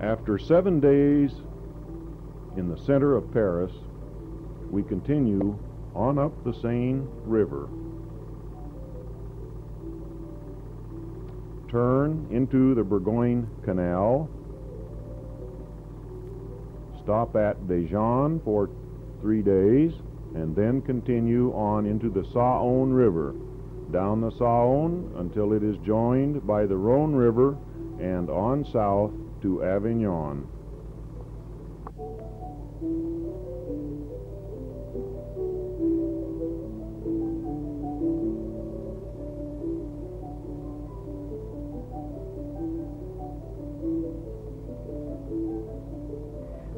After seven days in the center of Paris, we continue on up the Seine River. Turn into the Bourgogne Canal. Stop at Dijon for three days, and then continue on into the Saône River, down the Saône until it is joined by the Rhone River and on south to Avignon.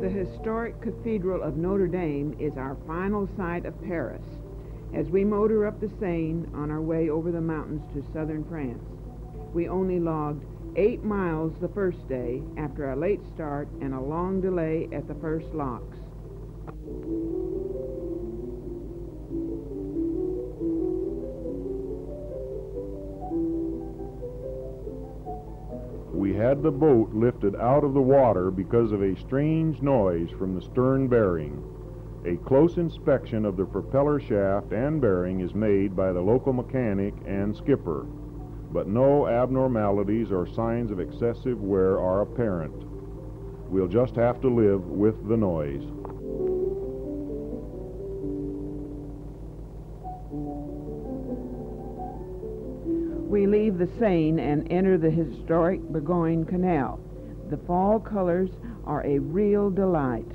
The historic Cathedral of Notre Dame is our final sight of Paris as we motor up the Seine on our way over the mountains to southern France. We only logged eight miles the first day after a late start and a long delay at the first locks. Had the boat lifted out of the water because of a strange noise from the stern bearing. A close inspection of the propeller shaft and bearing is made by the local mechanic and skipper, but no abnormalities or signs of excessive wear are apparent. We'll just have to live with the noise. We leave the Seine and enter the historic Bourgogne Canal. The fall colors are a real delight.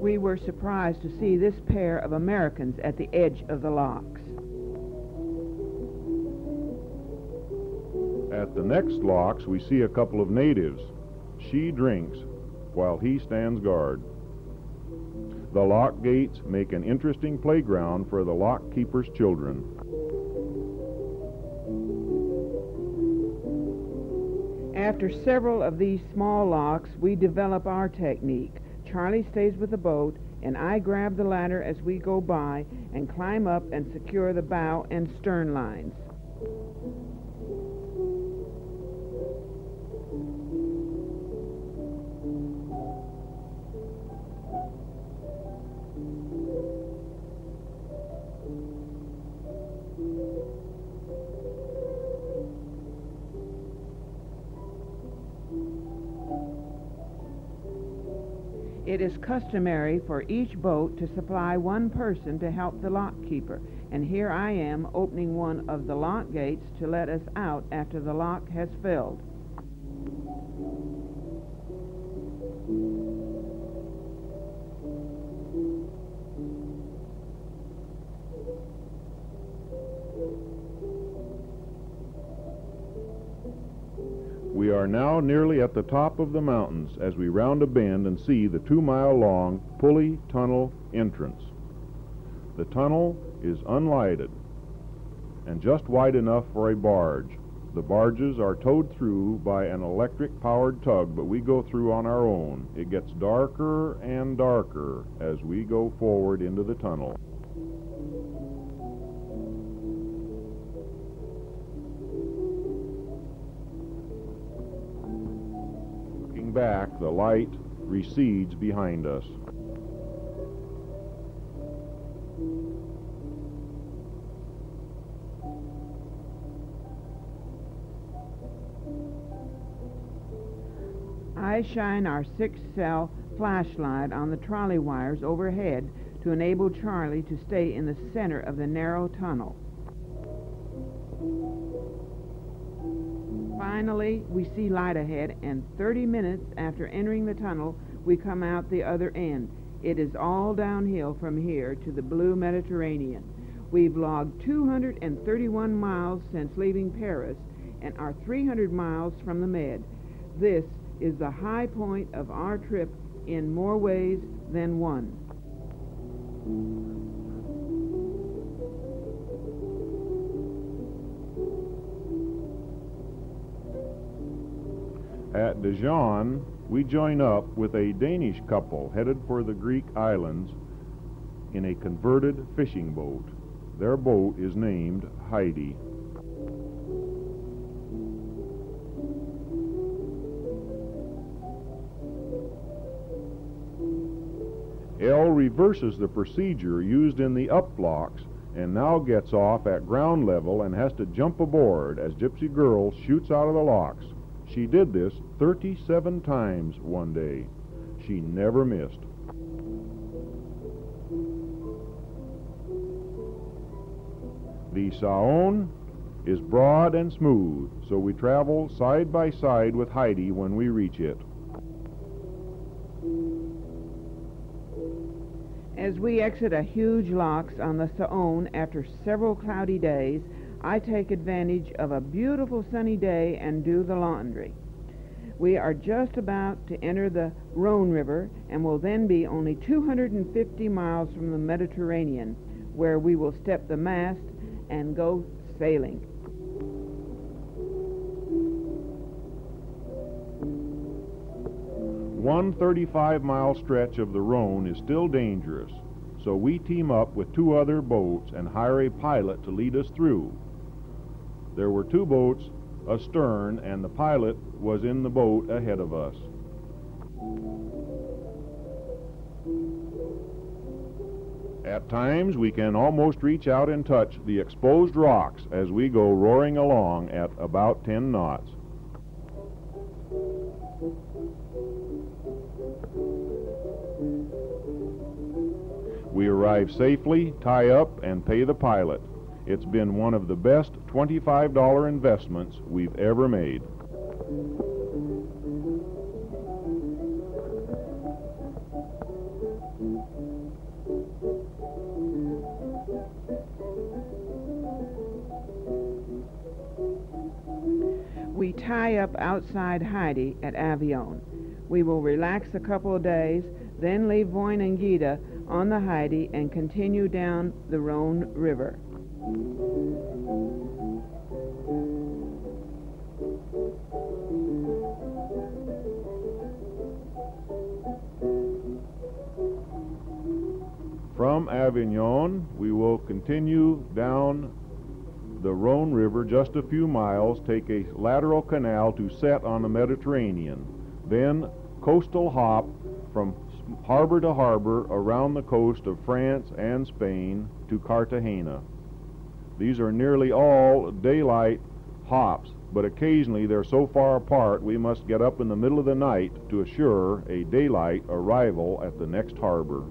We were surprised to see this pair of Americans at the edge of the locks. At the next locks, we see a couple of natives. She drinks while he stands guard. The lock gates make an interesting playground for the lock keeper's children. After several of these small locks, we develop our technique. Charlie stays with the boat, and I grab the ladder as we go by and climb up and secure the bow and stern lines. It is customary for each boat to supply one person to help the lock keeper, and here I am opening one of the lock gates to let us out after the lock has filled. Nearly at the top of the mountains as we round a bend and see the two mile long Pouilly tunnel entrance. The tunnel is unlighted and just wide enough for a barge. The barges are towed through by an electric powered tug, but we go through on our own. It gets darker and darker as we go forward into the tunnel. Looking back, the light recedes behind us. I shine our six cell flashlight on the trolley wires overhead to enable Charlie to stay in the center of the narrow tunnel. Finally, we see light ahead, and 30 minutes after entering the tunnel, we come out the other end. It is all downhill from here to the blue Mediterranean. We've logged 231 miles since leaving Paris and are 300 miles from the Med. This is the high point of our trip in more ways than one. At Dijon, we join up with a Danish couple headed for the Greek islands in a converted fishing boat. Their boat is named Heidi. El reverses the procedure used in the up blocks and now gets off at ground level and has to jump aboard as Gypsy Girl shoots out of the locks. She did this 37 times one day. She never missed. The Saone is broad and smooth, so we travel side by side with Heidi when we reach it. As we exit a huge locks on the Saone after several cloudy days, I take advantage of a beautiful sunny day and do the laundry. We are just about to enter the Rhone River and will then be only 250 miles from the Mediterranean, where we will step the mast and go sailing. One 35 mile stretch of the Rhone is still dangerous, so we team up with two other boats and hire a pilot to lead us through. There were two boats astern, and the pilot was in the boat ahead of us. At times, we can almost reach out and touch the exposed rocks as we go roaring along at about 10 knots. We arrive safely, tie up, and pay the pilot. It's been one of the best $25 investments we've ever made. We tie up outside Heidi at Avignon. We will relax a couple of days, then leave Voin and Gita on the Heidi and continue down the Rhone River. Continue down the Rhone River just a few miles, take a lateral canal to Sète on the Mediterranean, then coastal hop from harbor to harbor around the coast of France and Spain to Cartagena. These are nearly all daylight hops, but occasionally they're so far apart we must get up in the middle of the night to assure a daylight arrival at the next harbor.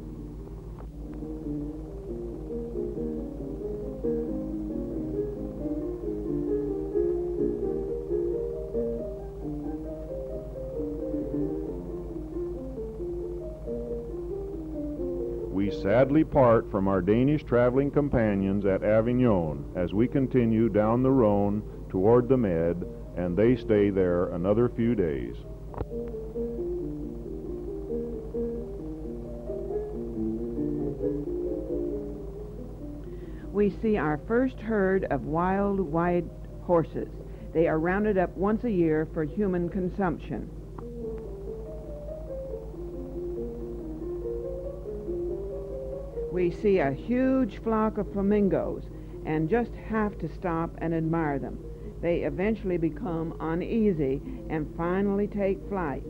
Sadly part from our Danish traveling companions at Avignon as we continue down the Rhone toward the Med, and they stay there another few days. We see our first herd of wild white horses. They are rounded up once a year for human consumption. We see a huge flock of flamingos and just have to stop and admire them. They eventually become uneasy and finally take flight.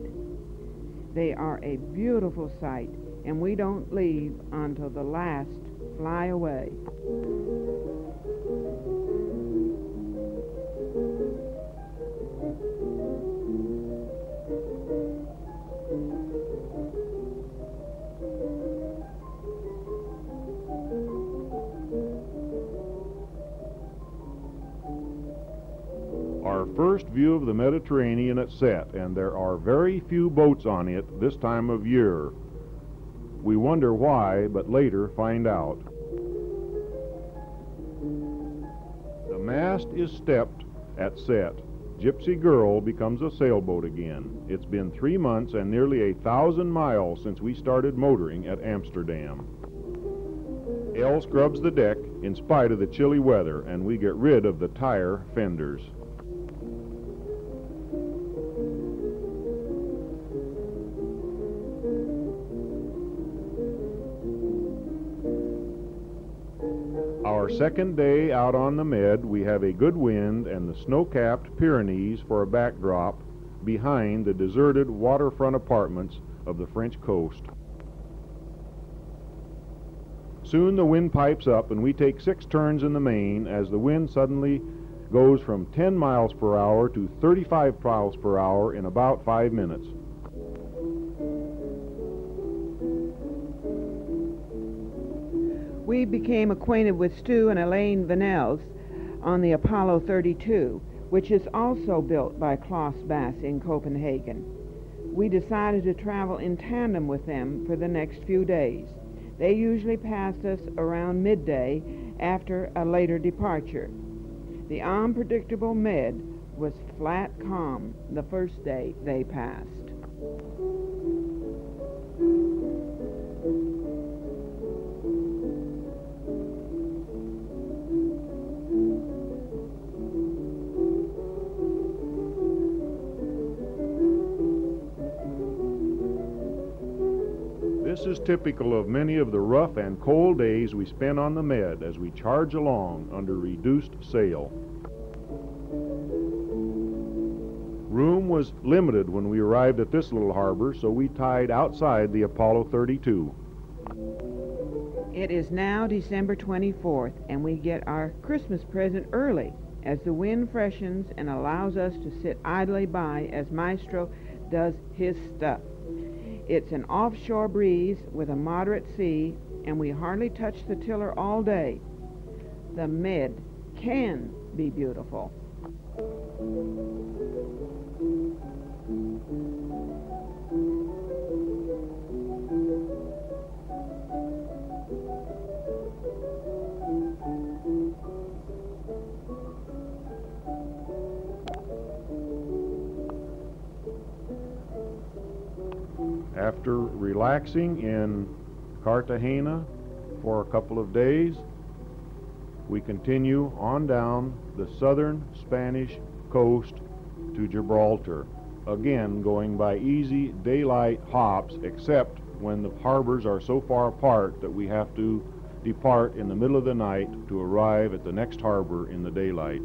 They are a beautiful sight, and we don't leave until the last fly away. Mediterranean at Sète, and there are very few boats on it this time of year. We wonder why, but later find out. The mast is stepped at Sète. Gypsy Girl becomes a sailboat again. It's been three months and nearly a thousand miles since we started motoring at Amsterdam. El scrubs the deck in spite of the chilly weather, and we get rid of the tire fenders. Second day out on the Med, we have a good wind and the snow-capped Pyrenees for a backdrop behind the deserted waterfront apartments of the French coast. Soon the wind pipes up and we take six turns in the main as the wind suddenly goes from 10 miles per hour to 35 miles per hour in about five minutes. We became acquainted with Stu and Elaine Vanels on the Apollo 32, which is also built by Klaus Bass in Copenhagen. We decided to travel in tandem with them for the next few days. They usually passed us around midday after a later departure. The unpredictable Med was flat calm the first day they passed. Typical of many of the rough and cold days we spend on the Med as we charge along under reduced sail. Room was limited when we arrived at this little harbor, so we tied outside the Apollo 32. It is now December 24th, and we get our Christmas present early as the wind freshens and allows us to sit idly by as Maestro does his stuff. It's an offshore breeze with a moderate sea, and we hardly touch the tiller all day. The Med can be beautiful. After relaxing in Cartagena for a couple of days, we continue on down the southern Spanish coast to Gibraltar, again going by easy daylight hops, except when the harbors are so far apart that we have to depart in the middle of the night to arrive at the next harbor in the daylight.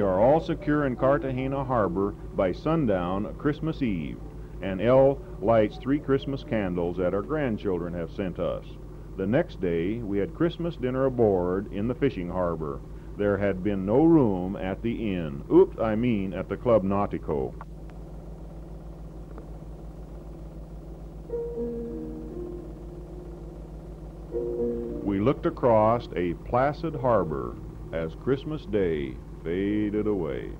We are all secure in Cartagena harbor by sundown Christmas Eve, and El lights three Christmas candles that our grandchildren have sent us. The next day we had Christmas dinner aboard in the fishing harbor. There had been no room at the inn. Oops, I mean at the Club Nautico. We looked across a placid harbor as Christmas Day faded away.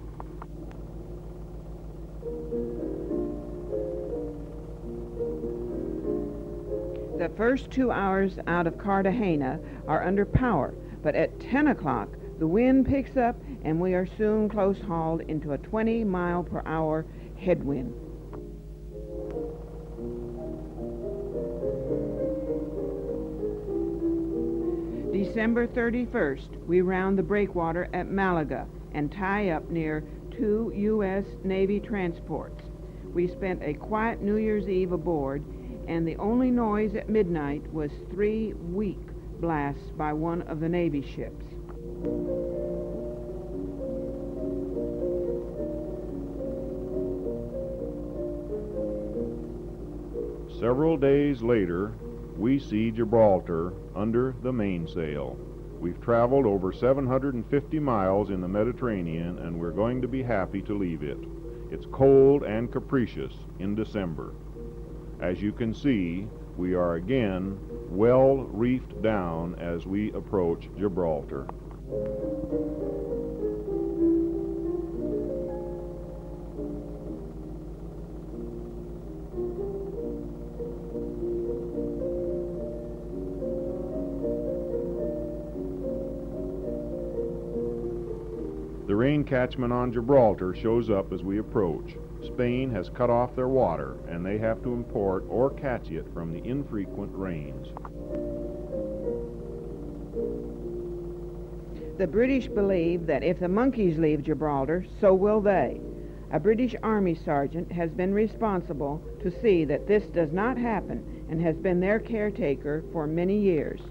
The first two hours out of Cartagena are under power, but at 10 o'clock the wind picks up and we are soon close hauled into a 20 mile per hour headwind. December 31st, we round the breakwater at Malaga and tie up near two U.S. Navy transports. We spent a quiet New Year's Eve aboard, and the only noise at midnight was three weak blasts by one of the Navy ships. Several days later, we see Gibraltar under the mainsail. We've traveled over 750 miles in the Mediterranean, and we're going to be happy to leave it. It's cold and capricious in December. As you can see, we are again well reefed down as we approach Gibraltar. Rain catchment on Gibraltar shows up as we approach. Spain has cut off their water, and they have to import or catch it from the infrequent rains. The British believe that if the monkeys leave Gibraltar, so will they. A British Army sergeant has been responsible to see that this does not happen and has been their caretaker for many years.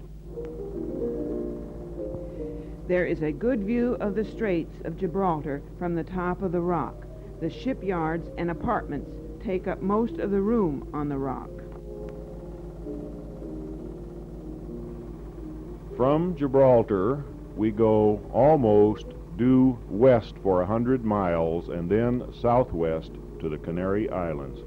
There is a good view of the Straits of Gibraltar from the top of the rock. The shipyards and apartments take up most of the room on the rock. From Gibraltar, we go almost due west for a hundred miles and then southwest to the Canary Islands.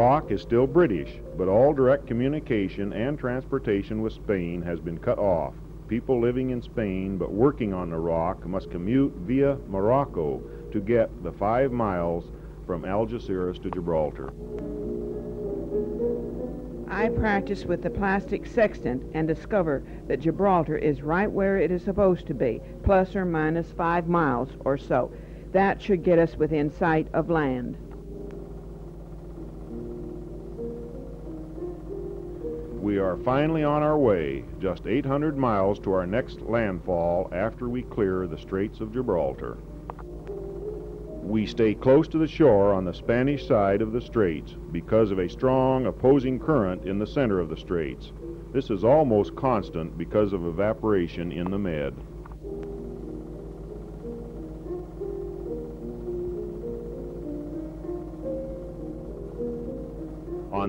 Rock is still British, but all direct communication and transportation with Spain has been cut off. People living in Spain but working on the rock must commute via Morocco to get the five miles from Algeciras to Gibraltar. I practice with the plastic sextant and discover that Gibraltar is right where it is supposed to be, plus or minus five miles or so. That should get us within sight of land. We are finally on our way, just 800 miles to our next landfall after we clear the Straits of Gibraltar. We stay close to the shore on the Spanish side of the straits because of a strong opposing current in the center of the straits. This is almost constant because of evaporation in the Med.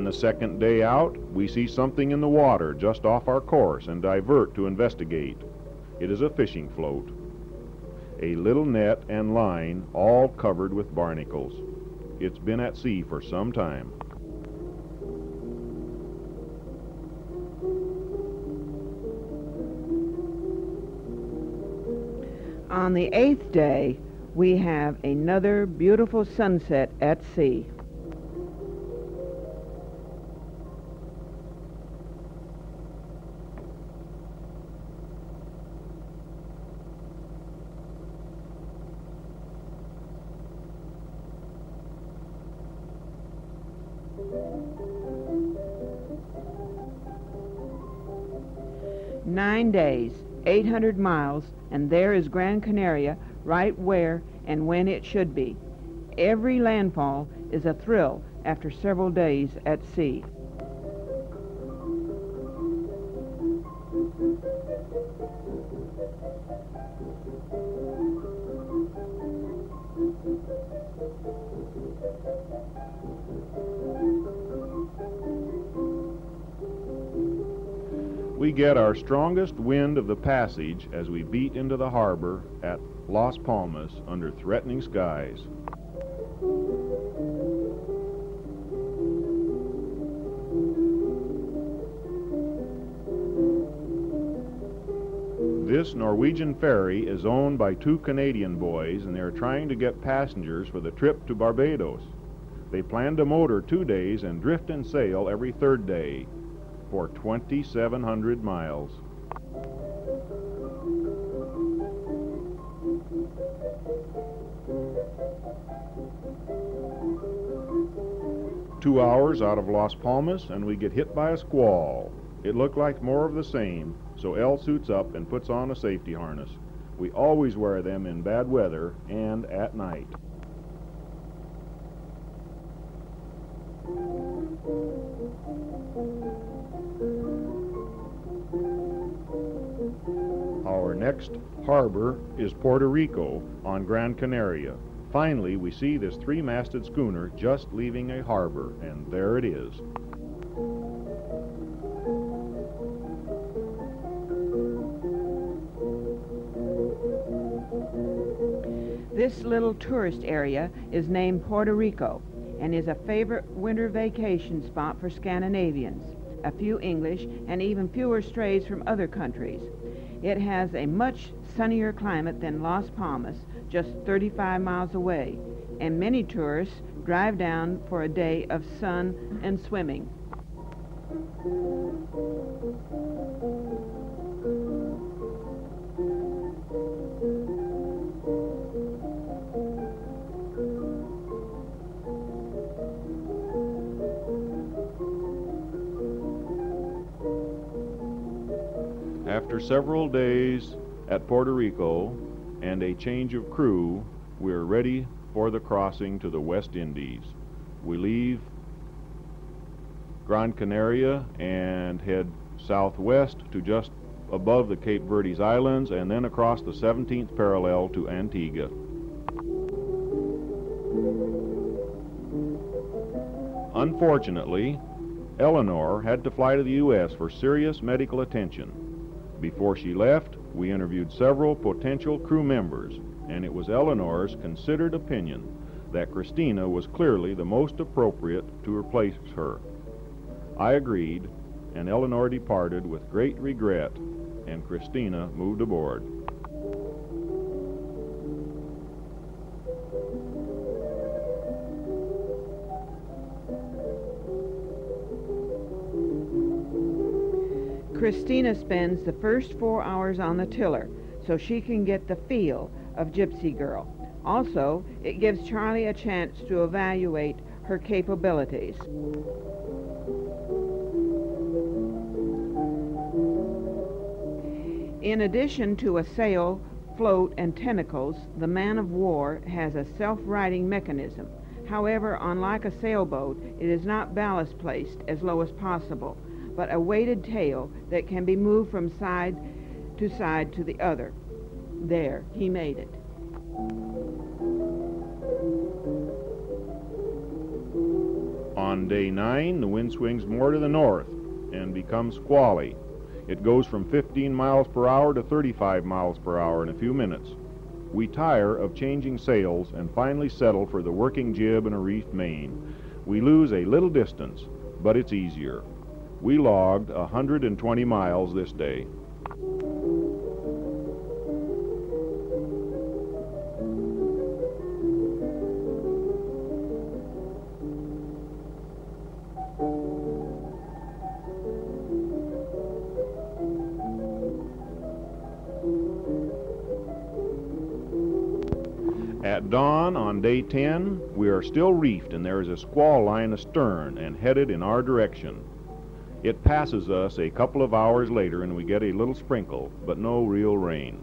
On the second day out, we see something in the water just off our course and divert to investigate. It is a fishing float. A little net and line all covered with barnacles. It's been at sea for some time. On the eighth day, we have another beautiful sunset at sea. Nine days, 800 miles, and there is Gran Canaria right where and when it should be. Every landfall is a thrill after several days at sea. We get our strongest wind of the passage as we beat into the harbor at Las Palmas under threatening skies. This Norwegian ferry is owned by two Canadian boys and they are trying to get passengers for the trip to Barbados. They plan to motor two days and drift and sail every third day for 2,700 miles. Two hours out of Las Palmas and we get hit by a squall. It looked like more of the same, so El suits up and puts on a safety harness. We always wear them in bad weather and at night. Harbor is Puerto Rico on Gran Canaria. Finally, we see this three-masted schooner just leaving a harbor, and there it is. This little tourist area is named Puerto Rico and is a favorite winter vacation spot for Scandinavians, a few English, and even fewer strays from other countries. It has a much sunnier climate than Las Palmas, just 35 miles away, and many tourists drive down for a day of sun and swimming. After several days, at Puerto Rico and a change of crew, we are ready for the crossing to the West Indies. We leave Gran Canaria and head southwest to just above the Cape Verdes Islands and then across the 17th parallel to Antigua. Unfortunately, Eleanor had to fly to the U.S. for serious medical attention. Before she left, we interviewed several potential crew members, and it was Eleanor's considered opinion that Christina was clearly the most appropriate to replace her. I agreed, and Eleanor departed with great regret, and Christina moved aboard. Christina spends the first four hours on the tiller so she can get the feel of Gypsy Girl. Also, it gives Charlie a chance to evaluate her capabilities. In addition to a sail, float, and tentacles, the man of war has a self-righting mechanism. However, unlike a sailboat, it is not ballast placed as low as possible but a weighted tail that can be moved from side to side to the other. There, he made it. On day nine, the wind swings more to the north and becomes squally. It goes from 15 miles per hour to 35 miles per hour in a few minutes. We tire of changing sails and finally settle for the working jib and a reefed main. We lose a little distance, but it's easier. We logged 120 miles this day. At dawn on day 10, we are still reefed and there is a squall line astern and headed in our direction. It passes us a couple of hours later and we get a little sprinkle, but no real rain.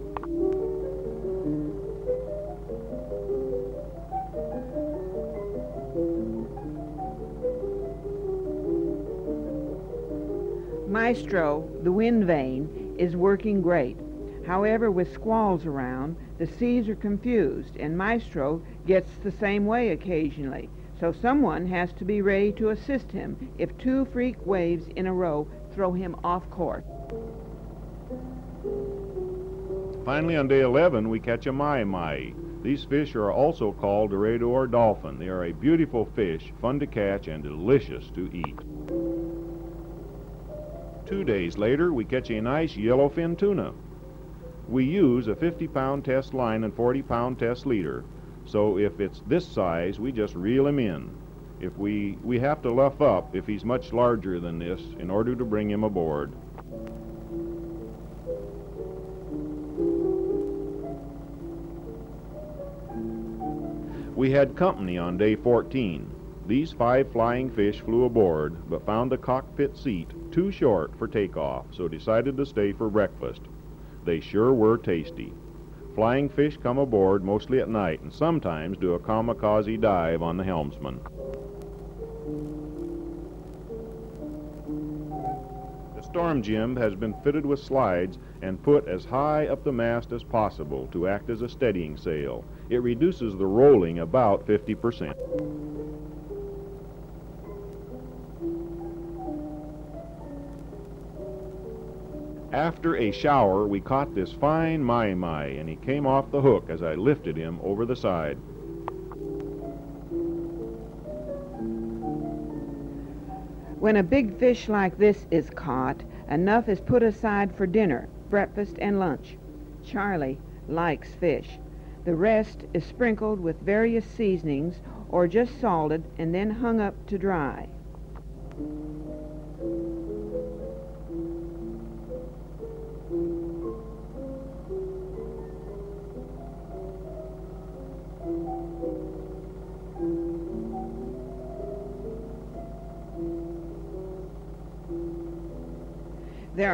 Maestro, the wind vane, is working great. However, with squalls around, the seas are confused, and Maestro gets the same way occasionally. So someone has to be ready to assist him if two freak waves in a row throw him off course. Finally, on day 11, we catch a mahi-mahi. These fish are also called dorado or dolphin. They are a beautiful fish, fun to catch and delicious to eat. Two days later, we catch a nice yellowfin tuna. We use a 50-pound test line and 40-pound test leader. So if it's this size, we just reel him in. If we, we have to luff up if he's much larger than this in order to bring him aboard. We had company on day 14. These five flying fish flew aboard, but found the cockpit seat too short for takeoff, so decided to stay for breakfast. They sure were tasty. Flying fish come aboard mostly at night and sometimes do a kamikaze dive on the helmsman. The storm jib has been fitted with slides and put as high up the mast as possible to act as a steadying sail. It reduces the rolling about 50 percent. After a shower, we caught this fine mahi-mahi, and he came off the hook as I lifted him over the side. When a big fish like this is caught, enough is put aside for dinner, breakfast, and lunch. Charlie likes fish. The rest is sprinkled with various seasonings or just salted and then hung up to dry.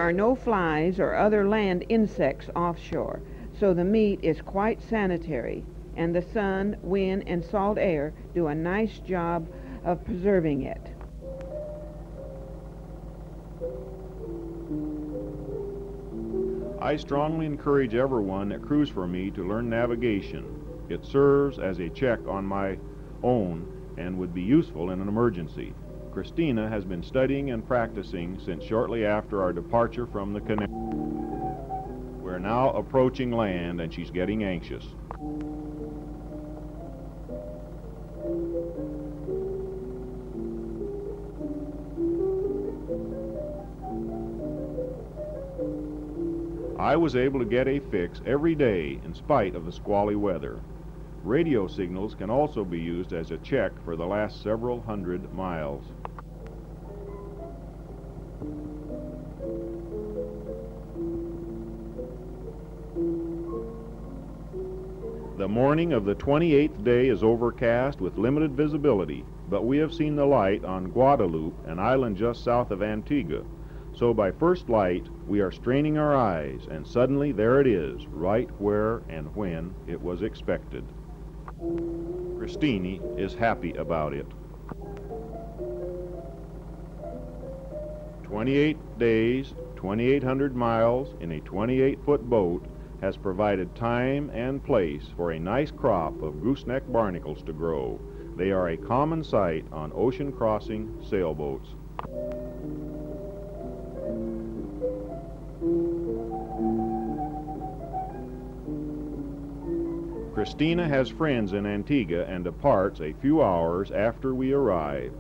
Are no flies or other land insects offshore, so the meat is quite sanitary, and the sun, wind, and salt air do a nice job of preserving it. I strongly encourage everyone that crews for me to learn navigation. It serves as a check on my own and would be useful in an emergency. Christina has been studying and practicing since shortly after our departure from the canal. We're now approaching land and she's getting anxious. I was able to get a fix every day in spite of the squally weather. Radio signals can also be used as a check for the last several hundred miles. The morning of the 28th day is overcast with limited visibility, but we have seen the light on Guadeloupe, an island just south of Antigua. So by first light, we are straining our eyes, and suddenly there it is, right where and when it was expected. Christine is happy about it. 28 days, 2,800 miles in a 28-foot boat has provided time and place for a nice crop of gooseneck barnacles to grow. They are a common sight on ocean crossing sailboats. Christina has friends in Antigua and departs a few hours after we arrive.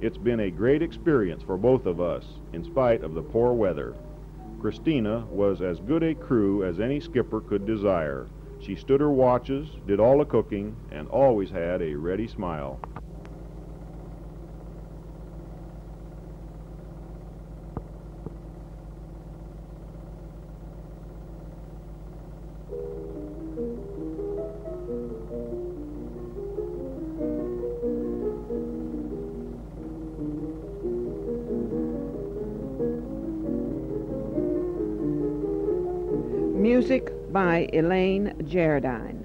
It's been a great experience for both of us, in spite of the poor weather. Christina was as good a crew as any skipper could desire. She stood her watches, did all the cooking, and always had a ready smile. Elaine Jardine.